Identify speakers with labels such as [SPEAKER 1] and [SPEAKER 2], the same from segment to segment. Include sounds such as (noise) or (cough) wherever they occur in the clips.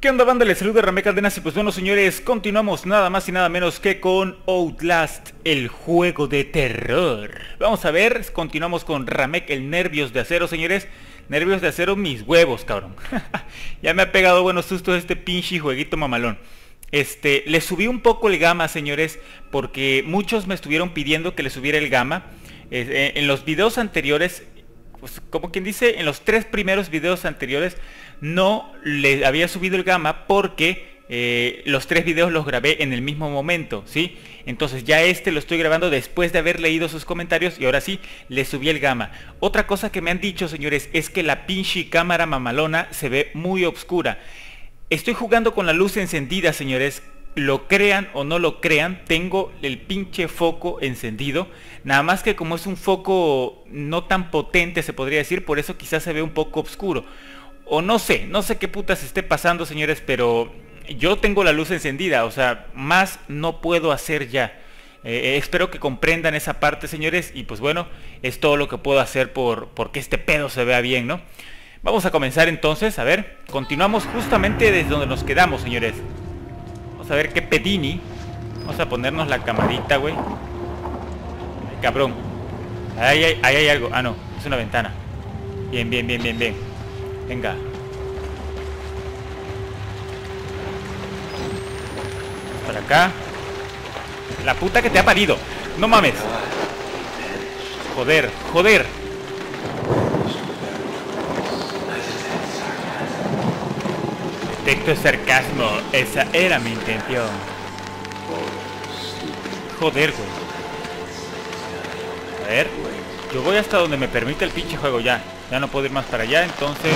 [SPEAKER 1] ¿Qué onda banda? Les saluda Ramé Cárdenas y pues bueno señores, continuamos nada más y nada menos que con Outlast, el juego de terror. Vamos a ver, continuamos con Ramek, el nervios de acero señores. Nervios de acero, mis huevos, cabrón. (laughs) ya me ha pegado buenos sustos este pinche jueguito mamalón. Este, le subí un poco el gama señores, porque muchos me estuvieron pidiendo que le subiera el gama. Eh, en los videos anteriores, pues como quien dice, en los tres primeros videos anteriores no le había subido el gama porque eh, los tres videos los grabé en el mismo momento, ¿sí? Entonces ya este lo estoy grabando después de haber leído sus comentarios y ahora sí, le subí el gama. Otra cosa que me han dicho, señores, es que la pinche cámara mamalona se ve muy oscura. Estoy jugando con la luz encendida, señores. Lo crean o no lo crean, tengo el pinche foco encendido. Nada más que como es un foco no tan potente, se podría decir, por eso quizás se ve un poco oscuro. O no sé, no sé qué putas esté pasando, señores, pero yo tengo la luz encendida, o sea, más no puedo hacer ya. Eh, espero que comprendan esa parte, señores, y pues bueno, es todo lo que puedo hacer por porque este pedo se vea bien, ¿no? Vamos a comenzar entonces, a ver, continuamos justamente desde donde nos quedamos, señores. Vamos a ver qué pedini. Vamos a ponernos la camarita, güey. cabrón. Ahí hay, ahí hay algo. Ah, no, es una ventana. Bien, bien, bien, bien, bien. Venga. Para acá. La puta que te ha parido. No mames. Joder, joder. Detecto sarcasmo. Esa era mi intención. Joder, güey. A ver. Yo voy hasta donde me permite el pinche juego ya. Ya no puedo ir más para allá, entonces...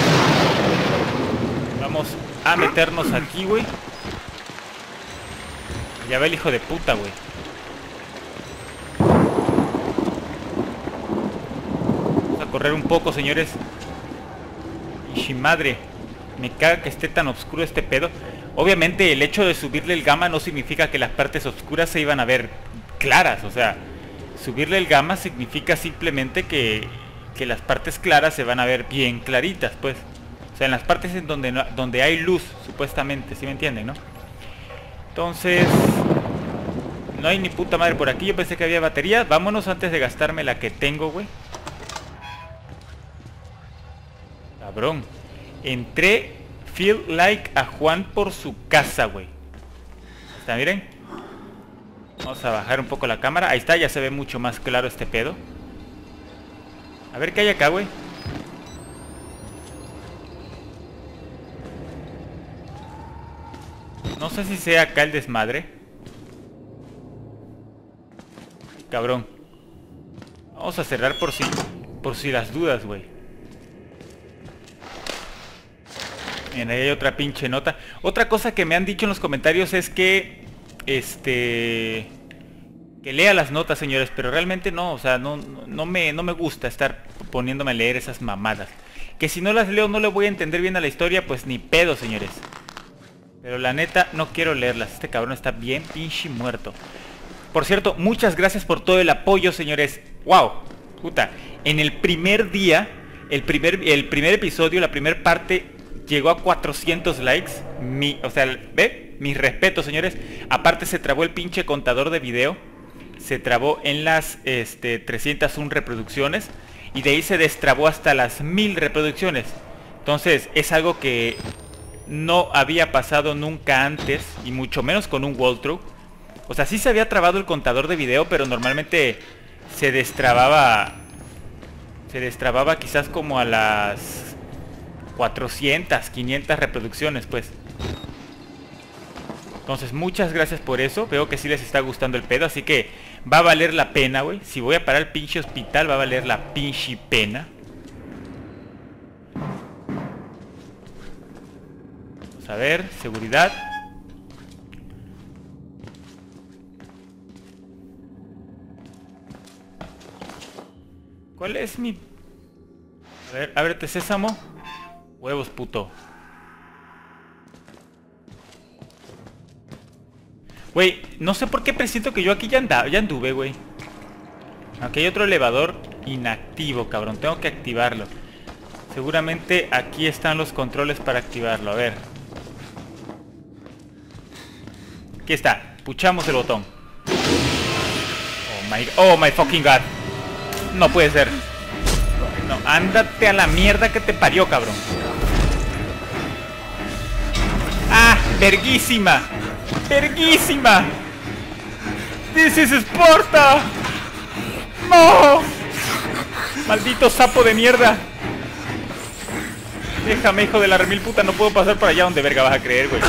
[SPEAKER 1] Vamos a meternos aquí, güey. Ya ve el hijo de puta, güey. Vamos a correr un poco, señores. Y madre. Me caga que esté tan oscuro este pedo. Obviamente el hecho de subirle el gama no significa que las partes oscuras se iban a ver claras. O sea, subirle el gama significa simplemente que que las partes claras se van a ver bien claritas, pues. O sea, en las partes en donde, donde hay luz, supuestamente, ¿sí me entienden, no? Entonces... No hay ni puta madre por aquí, yo pensé que había batería. Vámonos antes de gastarme la que tengo, güey. Cabrón. Entré, feel like a Juan por su casa, güey. ¿Está, miren? Vamos a bajar un poco la cámara. Ahí está, ya se ve mucho más claro este pedo. A ver qué hay acá, güey. No sé si sea acá el desmadre. Cabrón. Vamos a cerrar por si... Por si las dudas, güey. Miren, ahí hay otra pinche nota. Otra cosa que me han dicho en los comentarios es que... Este que lea las notas, señores, pero realmente no, o sea, no, no, me, no me gusta estar poniéndome a leer esas mamadas. Que si no las leo no le voy a entender bien a la historia, pues ni pedo, señores. Pero la neta, no quiero leerlas. Este cabrón está bien pinche muerto. Por cierto, muchas gracias por todo el apoyo, señores. ¡Wow! Puta, en el primer día, el primer, el primer episodio, la primera parte, llegó a 400 likes. Mi, o sea, ¿ve? Mis respetos, señores. Aparte se trabó el pinche contador de video se trabó en las este, 301 reproducciones y de ahí se destrabó hasta las 1000 reproducciones. Entonces es algo que no había pasado nunca antes y mucho menos con un walkthrough. O sea, sí se había trabado el contador de video, pero normalmente se destrababa se destrababa quizás como a las 400, 500 reproducciones, pues. Entonces, muchas gracias por eso. Veo que sí les está gustando el pedo, así que Va a valer la pena, güey. Si voy a parar el pinche hospital, va a valer la pinche pena. Vamos a ver, seguridad. ¿Cuál es mi...? A ver, ábrete sésamo. Huevos, puto. Güey, no sé por qué presiento que yo aquí ya, andaba, ya anduve, güey. Aquí hay otro elevador inactivo, cabrón. Tengo que activarlo. Seguramente aquí están los controles para activarlo. A ver. Aquí está. Puchamos el botón. Oh my, oh my fucking god. No puede ser. No, ándate a la mierda que te parió, cabrón. ¡Ah! ¡Verguísima! ¡Verguísima! ¡This is Sparta! ¡No! ¡Maldito sapo de mierda! Déjame, hijo de la remil puta, no puedo pasar por allá donde verga vas a creer, güey.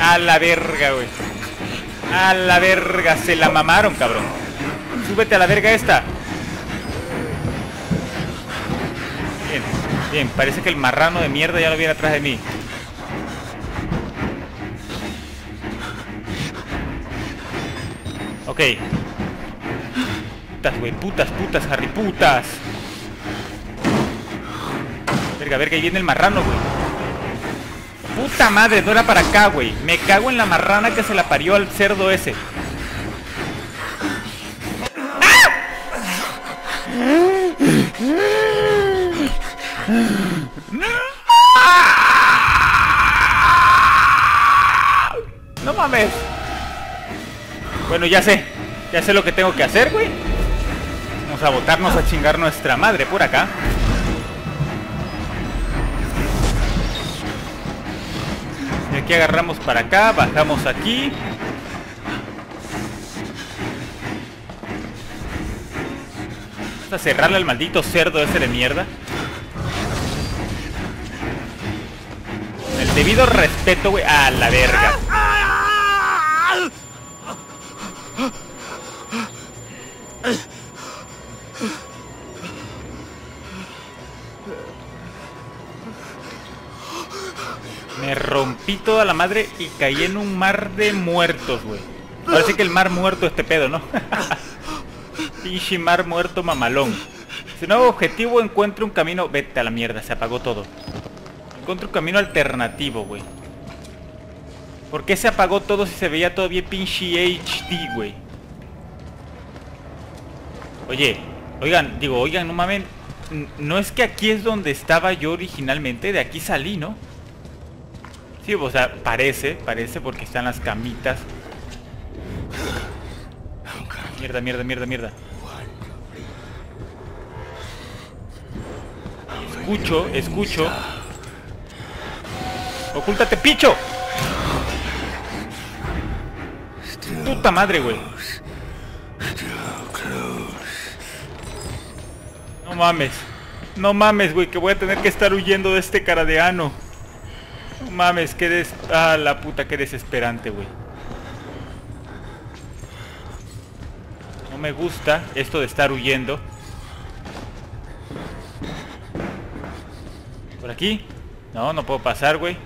[SPEAKER 1] A la verga, güey. A la verga, se la mamaron, cabrón. Súbete a la verga esta. Bien, bien, parece que el marrano de mierda ya lo viene atrás de mí. Ok. Putas, güey, putas, putas, Harry, putas. Verga, verga, ahí viene el marrano, güey. Puta madre, no para acá, güey. Me cago en la marrana que se la parió al cerdo ese. No mames. Bueno, ya sé. Ya sé lo que tengo que hacer, güey. Vamos a botarnos a chingar nuestra madre por acá. Y aquí agarramos para acá, bajamos aquí. Vamos a cerrarle al maldito cerdo ese de mierda. El debido respeto, güey. A la verga. Rompí toda la madre y caí en un mar de muertos, güey. Parece que el mar muerto este pedo, ¿no? (laughs) Pinche mar muerto mamalón. Si nuevo objetivo encuentro un camino... Vete a la mierda, se apagó todo. Encuentro un camino alternativo, güey. ¿Por qué se apagó todo si se veía todavía pinche HD, güey? Oye, oigan, digo, oigan, no mamen. No es que aquí es donde estaba yo originalmente, de aquí salí, ¿no? Sí, o sea, parece, parece porque están las camitas. Mierda, mierda, mierda, mierda. Escucho, escucho. ¡Ocúltate, picho! Puta madre, güey. No mames. No mames, güey, que voy a tener que estar huyendo de este cara de ano. Mames, qué des... Ah, la puta, qué desesperante, güey. No me gusta esto de estar huyendo. ¿Por aquí? No, no puedo pasar, güey.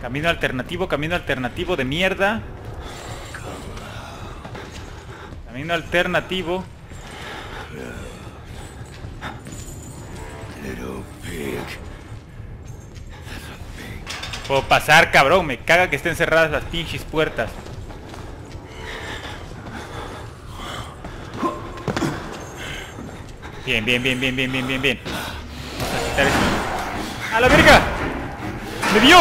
[SPEAKER 1] Camino alternativo, camino alternativo de mierda. Camino alternativo. Puedo pasar, cabrón. Me caga que estén cerradas las pinches puertas. Bien, bien, bien, bien, bien, bien, bien, bien. A quitar esto. ¡A la verga! ¡Me dio!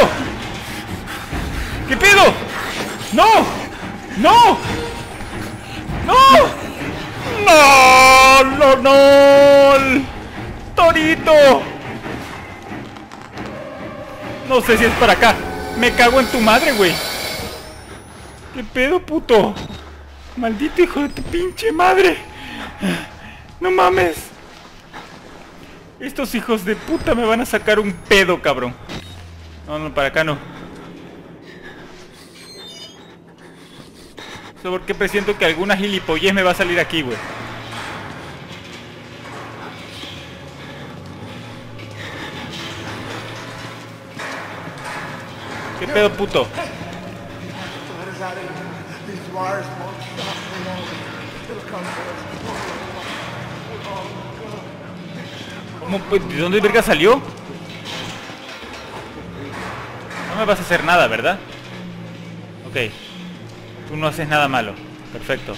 [SPEAKER 1] ¿Qué pedo? ¡No! ¡No! ¡No! ¡No! ¡No! ¡No! ¡Torito! No sé si es para acá. Me cago en tu madre, güey. ¿Qué pedo, puto? Maldito hijo de tu pinche madre. No mames. Estos hijos de puta me van a sacar un pedo, cabrón. No, no, para acá no. Porque presiento que alguna gilipollez me va a salir aquí, güey. ¿Qué pedo, puto? ¿Cómo, pues, ¿De dónde verga salió? No me vas a hacer nada, ¿verdad? Ok. Tú no haces nada malo. Perfecto.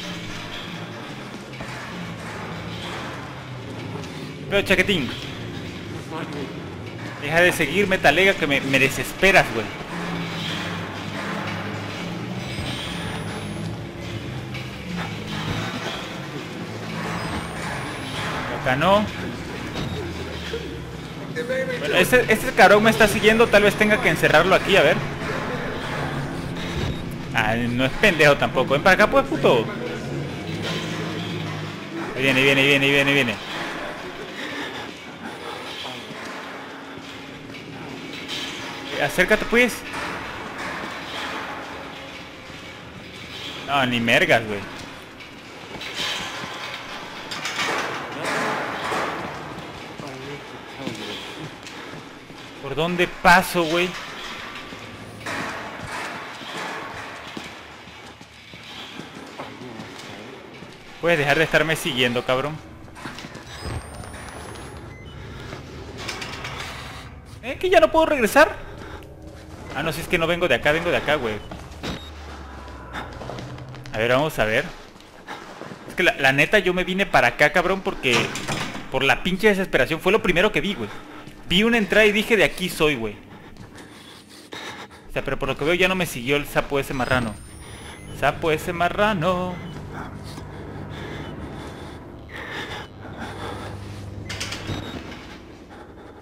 [SPEAKER 1] Pero chaquetín. Deja de seguirme, talega, que me, me desesperas, güey. No. Bueno, este, este carón me está siguiendo, tal vez tenga que encerrarlo aquí, a ver. Ah, no es pendejo tampoco. Ven para acá, pues, puto. Ahí viene, viene, viene, viene, viene. Acércate, pues. No, ni mergas, güey. ¿Por dónde paso, güey? Puedes dejar de estarme siguiendo, cabrón. ¿Eh? ¿Que ya no puedo regresar? Ah, no, si es que no vengo de acá, vengo de acá, güey. A ver, vamos a ver. Es que la, la, neta yo me vine para acá, cabrón, porque... Por la pinche desesperación. Fue lo primero que vi, güey. Vi una entrada y dije, de aquí soy, güey. O sea, pero por lo que veo ya no me siguió el sapo ese marrano. Sapo ese marrano.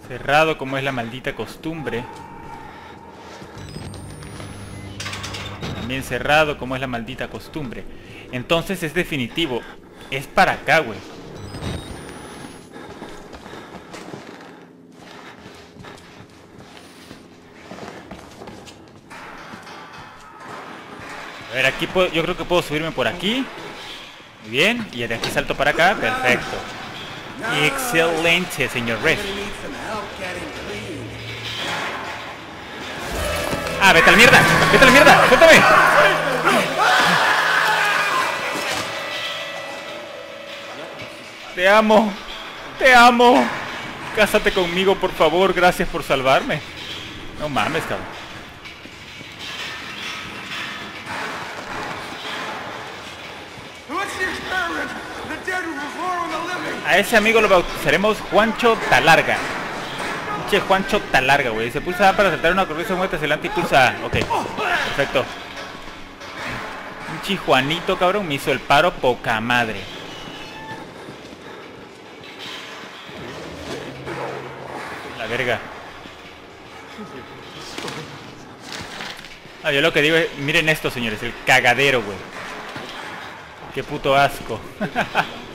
[SPEAKER 1] Cerrado como es la maldita costumbre. También cerrado como es la maldita costumbre. Entonces es definitivo. Es para acá, güey. Aquí yo creo que puedo subirme por aquí. Muy bien. Y de aquí salto para acá. Perfecto. Excelente, señor Ref. Ah, vete a la mierda. Vete a la mierda. Suéltame. Te amo. Te amo. Cásate conmigo, por favor. Gracias por salvarme. No mames, cabrón. A ese amigo lo bautizaremos Juancho Talarga. Che, Juancho Talarga, güey. Se pulsa para saltar una corriente, muerte hacia adelante y pulsa. Ok, perfecto. Un Juanito, cabrón, me hizo el paro poca madre. La verga. Ah, yo lo que digo es, miren esto, señores, el cagadero, güey. Qué puto asco. (laughs)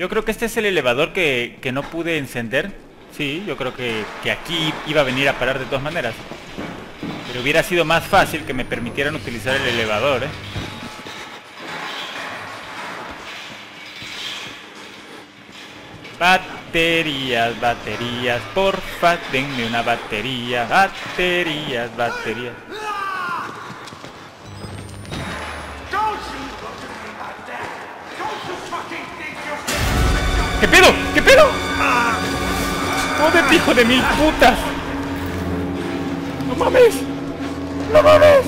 [SPEAKER 1] Yo creo que este es el elevador que, que no pude encender. Sí, yo creo que, que, aquí iba a venir a parar de todas maneras. Pero hubiera sido más fácil que me permitieran utilizar el elevador, ¿eh? Baterías, baterías, porfa, denme una batería. Baterías, baterías. ¿Qué pedo? ¿Qué pedo? ¡Joder, hijo de mil putas! ¡No mames! ¡No mames!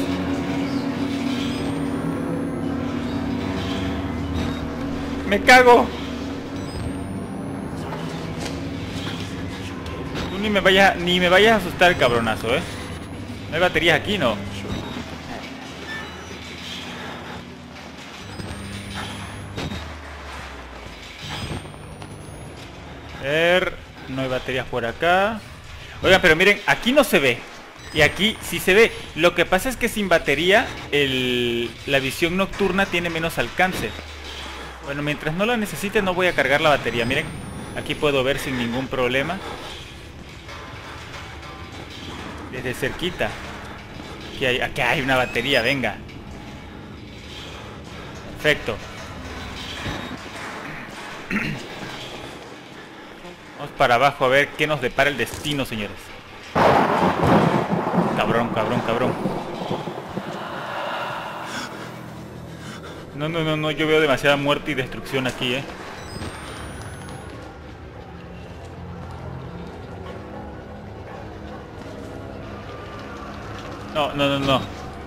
[SPEAKER 1] ¡Me cago! Tú ni me vayas, ni me vayas a asustar, cabronazo, ¿eh? No hay baterías aquí, ¿no? Ver, no hay baterías por acá. Oigan, pero miren, aquí no se ve. Y aquí sí se ve. Lo que pasa es que sin batería la visión nocturna tiene menos alcance. Bueno, mientras no la necesite no voy a cargar la batería. Miren, aquí puedo ver sin ningún problema. Desde cerquita. Aquí aquí hay una batería, venga. Perfecto. Vamos para abajo a ver qué nos depara el destino, señores. Cabrón, cabrón, cabrón. No, no, no, no, yo veo demasiada muerte y destrucción aquí, eh. No, no, no, no.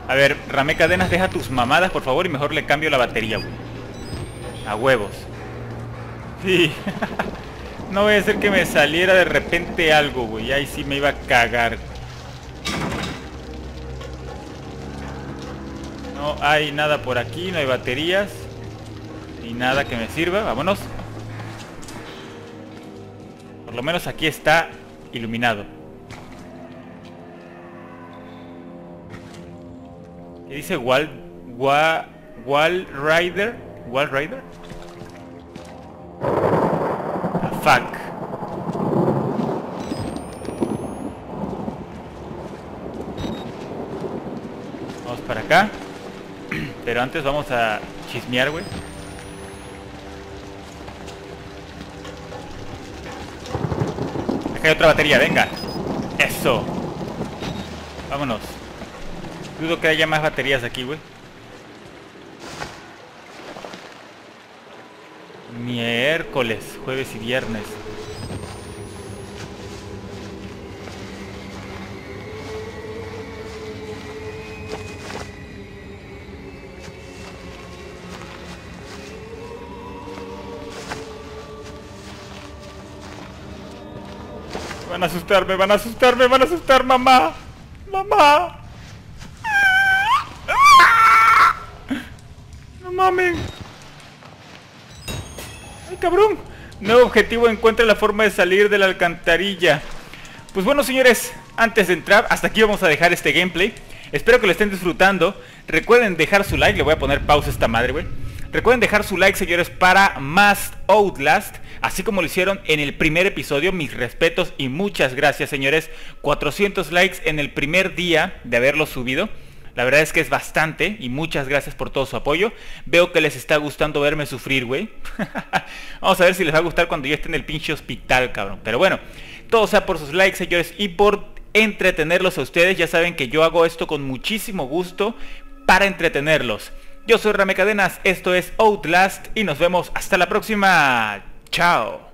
[SPEAKER 1] A ver, Rame Cadenas, deja tus mamadas, por favor, y mejor le cambio la batería, güey. A huevos. Sí. (laughs) no voy a hacer que me saliera de repente algo, güey. Ahí sí me iba a cagar. No hay nada por aquí, no hay baterías. Ni nada que me sirva. Vámonos. Por lo menos aquí está iluminado. ¿Qué dice Wall... Wall... Wall Rider? Wall Rider? Ah, fuck. Vamos para acá. Pero antes vamos a chismear, güey. Acá hay otra batería, venga. Eso. Vámonos. Dudo que haya más baterías aquí, güey. Miércoles, jueves y viernes. Van a asustarme, van a asustarme, van a asustar, mamá. Mamá. No mames. Ay, cabrón. Nuevo objetivo, encuentra la forma de salir de la alcantarilla. Pues bueno, señores, antes de entrar, hasta aquí vamos a dejar este gameplay. Espero que lo estén disfrutando. Recuerden dejar su like, le voy a poner pausa a esta madre, güey. Recuerden dejar su like, señores, para más Outlast, así como lo hicieron en el primer episodio. Mis respetos y muchas gracias, señores. 400 likes en el primer día de haberlo subido. La verdad es que es bastante y muchas gracias por todo su apoyo. Veo que les está gustando verme sufrir, güey. (laughs) Vamos a ver si les va a gustar cuando yo esté en el pinche hospital, cabrón. Pero bueno, todo sea por sus likes, señores, y por entretenerlos a ustedes. Ya saben que yo hago esto con muchísimo gusto para entretenerlos. Yo soy Rame Cadenas, esto es Outlast y nos vemos hasta la próxima. Chao.